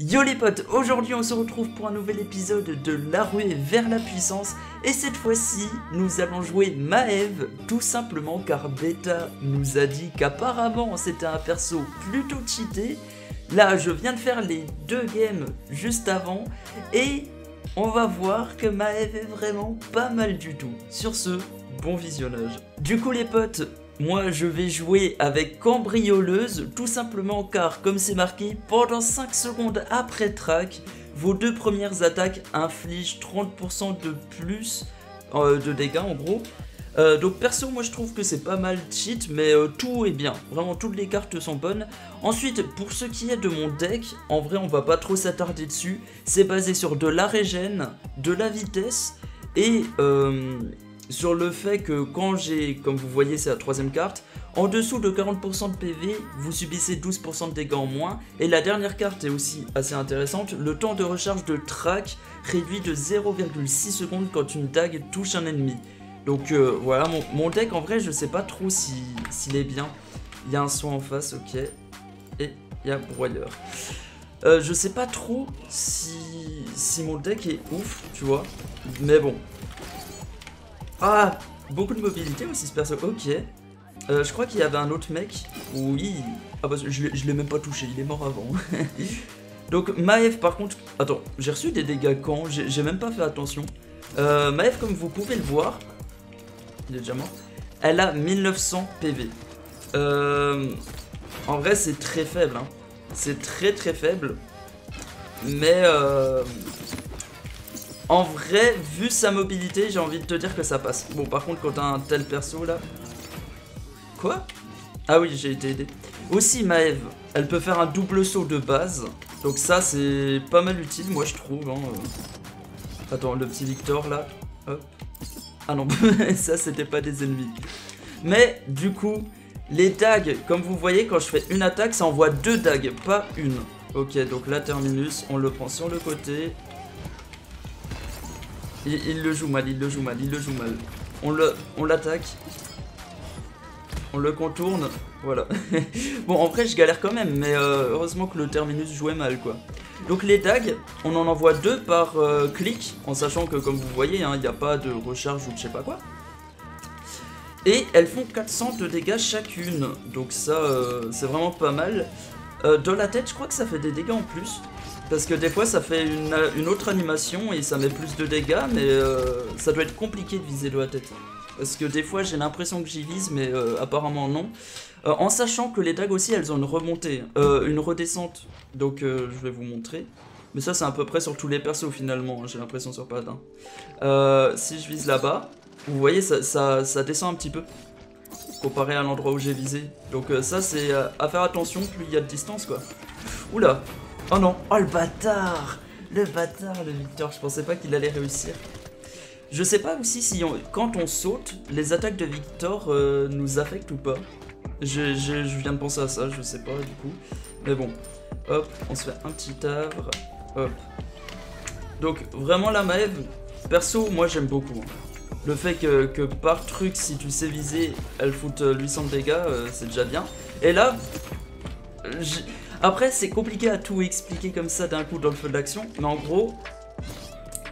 Yo les potes, aujourd'hui on se retrouve pour un nouvel épisode de La ruée vers la puissance et cette fois-ci nous allons jouer Maeve tout simplement car Beta nous a dit qu'apparemment c'était un perso plutôt cheaté. Là je viens de faire les deux games juste avant et on va voir que Maeve est vraiment pas mal du tout. Sur ce, bon visionnage. Du coup les potes, moi, je vais jouer avec cambrioleuse, tout simplement car, comme c'est marqué, pendant 5 secondes après track, vos deux premières attaques infligent 30% de plus euh, de dégâts en gros. Euh, donc perso, moi je trouve que c'est pas mal cheat, mais euh, tout est bien. Vraiment, toutes les cartes sont bonnes. Ensuite, pour ce qui est de mon deck, en vrai, on va pas trop s'attarder dessus. C'est basé sur de la régène, de la vitesse et sur le fait que quand j'ai, comme vous voyez c'est la troisième carte, en dessous de 40% de PV, vous subissez 12% de dégâts en moins. Et la dernière carte est aussi assez intéressante, le temps de recharge de track réduit de 0,6 secondes quand une dague touche un ennemi. Donc euh, voilà, mon, deck en vrai je sais pas trop s'il est bien. Il y a un soin en face, ok. Et il y a broyeur. Je sais pas trop si, si mon deck est ouf, tu vois. Mais bon, ah Beaucoup de mobilité aussi ce perso, ok. Euh, je crois qu'il y avait un autre mec. Oui. Ah bah je, je l'ai même pas touché, il est mort avant. Donc Maeve par contre... Attends, j'ai reçu des dégâts quand? J'ai même pas fait attention. Euh, comme vous pouvez le voir... Il est déjà mort. Elle a 1900 PV. Euh, en vrai c'est très faible. Hein. C'est très très faible. Mais... Euh, en vrai, vu sa mobilité, j'ai envie de te dire que ça passe. Bon, par contre, quand t'as un tel perso là... Quoi? Ah oui, j'ai été aidé. Aussi, Maeve, elle peut faire un double saut de base. Donc ça, c'est pas mal utile, moi, je trouve. Hein. Attends, le petit Victor là. Hop. Ah non, ça, c'était pas des ennemis. Mais, du coup, les dagues, comme vous voyez, quand je fais une attaque, ça envoie deux dagues, pas une. Ok, donc la terminus, on le prend sur le côté. Il, le joue mal, il le joue mal, il le joue mal. On on l'attaque. On le contourne. Voilà. bon, en vrai, je galère quand même, mais euh, heureusement que le terminus jouait mal, quoi. Donc les dagues, on en envoie deux par euh, clic, en sachant que, comme vous voyez, hein, il n'y a pas de recharge ou de je sais pas quoi. Et elles font 400 de dégâts chacune, donc ça, euh, c'est vraiment pas mal. dans la tête, je crois que ça fait des dégâts en plus. Parce que des fois ça fait une, autre animation et ça met plus de dégâts, mais euh, ça doit être compliqué de viser de la tête. Parce que des fois j'ai l'impression que j'y vise, mais euh, apparemment non. Euh, en sachant que les dagues aussi elles ont une remontée, une redescente. Donc je vais vous montrer. Mais ça c'est à peu près sur tous les persos finalement, hein, j'ai l'impression sur Paladin. si je vise là-bas, vous voyez ça, ça, descend un petit peu. Comparé à l'endroit où j'ai visé. Donc ça c'est à faire attention, plus il y a de distance quoi. Oula Oh non Oh le bâtard Le bâtard, le Victor, je pensais pas qu'il allait réussir. Je sais pas aussi si quand on saute, les attaques de Victor euh, nous affectent ou pas. Je, viens de penser à ça, je sais pas du coup. Mais bon, hop, on se fait un petit havre. Hop. Donc vraiment la Maeve, perso, moi j'aime beaucoup. Hein. Le fait que, par truc, si tu sais viser, elle fout 800 de dégâts, euh, c'est déjà bien. Et là, après, c'est compliqué à tout expliquer comme ça d'un coup dans le feu de l'action, mais en gros,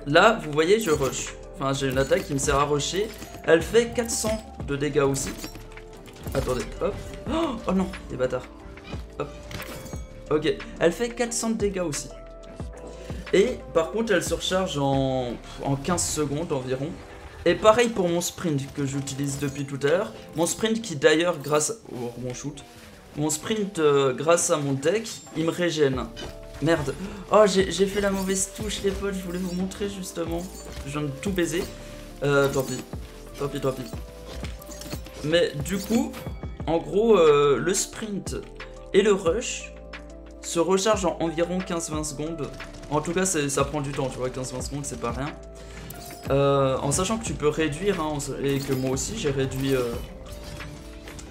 là, vous voyez, je rush. Enfin, j'ai une attaque qui me sert à rusher. Elle fait 400 de dégâts aussi. Attendez, hop. Oh, oh non, les bâtards. Hop. Ok, elle fait 400 de dégâts aussi. Et par contre, elle se recharge en, en 15 secondes environ. Et pareil pour mon sprint que j'utilise depuis tout à l'heure. Mon sprint qui d'ailleurs, grâce au mon shoot, mon sprint, euh, grâce à mon deck, il me régène. Merde. Oh, j'ai fait la mauvaise touche, les potes. Je voulais vous montrer, justement. Je viens de tout baiser. Euh, tant pis. Tant pis, tant pis. Mais du coup, en gros, euh, le sprint et le rush se rechargent en environ 15-20 secondes. En tout cas, ça prend du temps, tu vois. 15-20 secondes, c'est pas rien. Euh, en sachant que tu peux réduire, hein, et que moi aussi, j'ai réduit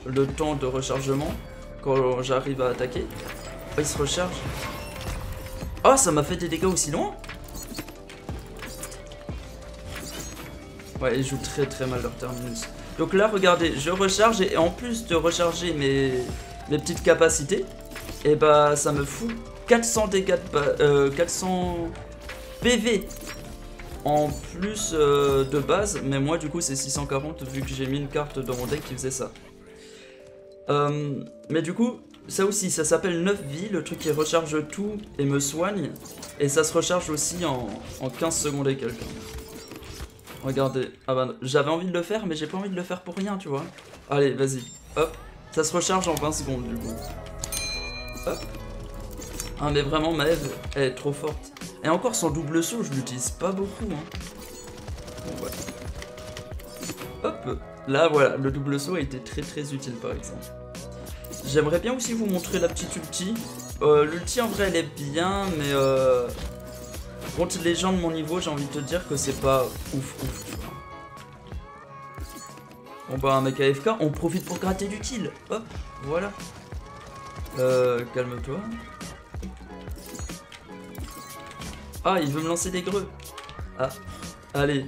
le temps de rechargement quand j'arrive à attaquer. Oh, il se recharge. Oh, ça m'a fait des dégâts aussi loin Ouais, ils jouent très très mal leur terminus. Donc là, regardez, je recharge et en plus de recharger mes, mes petites capacités, et eh bah ça me fout 400 dégâts de 400 PV en plus euh, de base, mais moi du coup c'est 640 vu que j'ai mis une carte dans mon deck qui faisait ça. Euh, mais du coup, ça aussi, ça s'appelle 9 vies, le truc qui recharge tout et me soigne. Et ça se recharge aussi en, 15 secondes et quelques. Regardez, ah bah, j'avais envie de le faire, mais j'ai pas envie de le faire pour rien, tu vois. Allez, vas-y, hop, ça se recharge en 20 secondes du coup. Hop. Ah mais vraiment, Maeve, elle est trop forte. Et encore, son double saut, je l'utilise pas beaucoup. Hein. Hop, là voilà, le double saut a été très très utile par exemple. J'aimerais bien aussi vous montrer la petite ulti. Euh, L'ulti en vrai elle est bien, mais euh, contre les gens de mon niveau, j'ai envie de te dire que c'est pas ouf ouf, tu vois. Bon bah un mec AFK, on profite pour gratter du kill. Hop, voilà. Euh, calme-toi. Ah, il veut me lancer des greux. Ah, allez.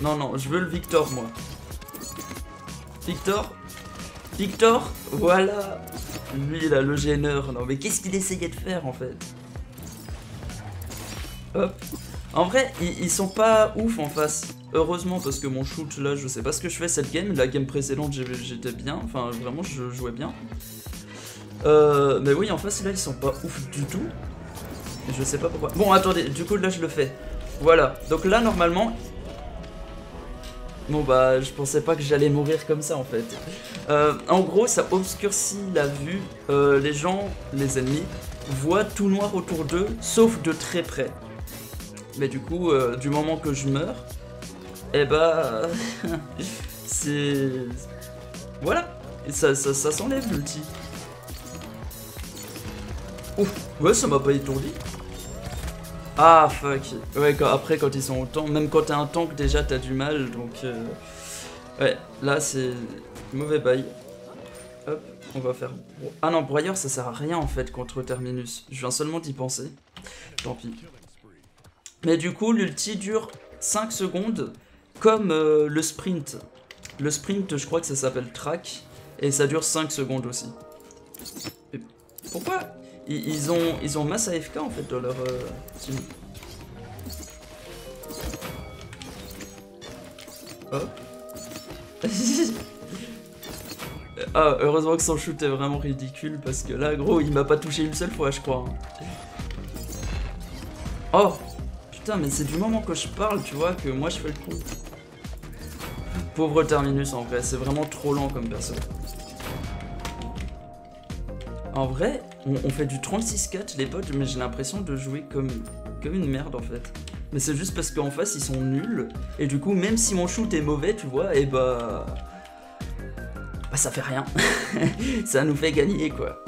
Non, non, je veux le Victor, moi. Victor Victor Voilà Lui, là, le gêneur. Non, mais qu'est-ce qu'il essayait de faire, en fait? Hop. En vrai, ils, sont pas ouf en face. Heureusement, parce que mon shoot, là, je sais pas ce que je fais cette game. La game précédente, j'étais bien. Enfin, vraiment, je jouais bien. Euh, mais oui, en face, là, ils sont pas ouf du tout. Je sais pas pourquoi. Bon, attendez, du coup, là, je le fais. Voilà. Donc là, normalement... Bon, bah, je pensais pas que j'allais mourir comme ça, en fait. Euh, en gros, ça obscurcit la vue. Euh, les gens, les ennemis, voient tout noir autour d'eux, sauf de très près. Mais du coup, euh, du moment que je meurs, eh bah... c'est... Voilà. Ça, ça, ça s'enlève, l'ulti. Ouf, ouais, ça m'a pas étourdi. Ah fuck. Ouais, après quand ils sont autant, même quand t'es un tank déjà t'as du mal, donc euh, ouais, là c'est mauvais bail. Hop, on va faire. Ah non, broyeur ça sert à rien en fait contre Terminus. Je viens seulement d'y penser. Tant pis. Mais du coup, l'ulti dure 5 secondes comme euh, le sprint. Le sprint, je crois que ça s'appelle track et ça dure 5 secondes aussi. pourquoi? Ils, ont, ils ont masse AFK en fait dans leur euh, team. Hop. ah, heureusement que son shoot est vraiment ridicule parce que là, gros, il m'a pas touché une seule fois, je crois. Hein. Oh Putain, mais c'est du moment que je parle, tu vois, que moi je fais le coup. Pauvre Terminus en vrai, c'est vraiment trop lent comme perso. En vrai, on, fait du 36-4 les potes, mais j'ai l'impression de jouer comme, une merde en fait. Mais c'est juste parce qu'en face ils sont nuls, et du coup même si mon shoot est mauvais, tu vois, et bah... Bah ça fait rien. ça nous fait gagner quoi.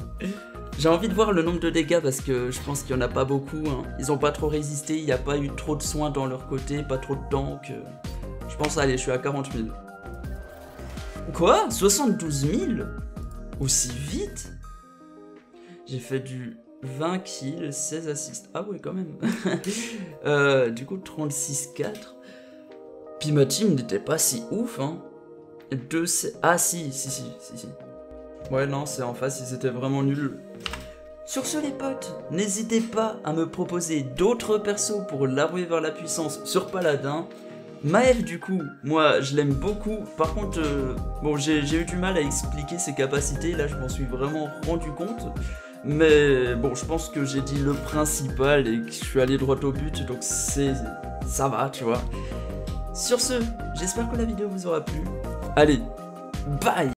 J'ai envie de voir le nombre de dégâts parce que je pense qu'il n'y en a pas beaucoup. Hein. Ils ont pas trop résisté, il n'y a pas eu trop de soins dans leur côté, pas trop de tanks. Je pense, allez, je suis à 40 000. Quoi? 72 000 Aussi vite? J'ai fait du 20 kills, 16 assists. Ah ouais, quand même. Euh, du coup, 36-4. Puis ma team n'était pas si ouf, hein. Deux, ah si, si, si, si, si. Ouais, non, c'est en face, ils étaient vraiment nuls. Sur ce, les potes, n'hésitez pas à me proposer d'autres persos pour l'arriver vers la puissance sur Paladin. Maëv, du coup, moi, je l'aime beaucoup. Par contre, euh, bon, j'ai eu du mal à expliquer ses capacités. Là, je m'en suis vraiment rendu compte. Mais bon, je pense que j'ai dit le principal et que je suis allé droit au but, donc c'est ça va, tu vois. Sur ce, j'espère que la vidéo vous aura plu. Allez, bye